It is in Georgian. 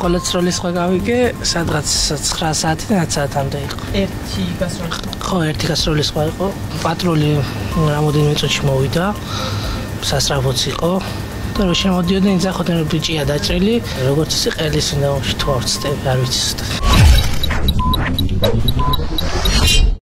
ხოლო ცროლის სხვა გავიგე სადღაც 9 საათიდან 10 საათამდე იყო. ერთი გასროლი. ხო, ერთი გასროლი სხვა იყო. პატრული რამოდენიმე წუთში მოვიდა. სასწრაფოც იყო. და რო შემოდიოდნენ იძახოდნენ რომ ბიჭია დაჭრილი, როგორც ისე ყელის უნდა მოშთვალოს, არ ვიცი.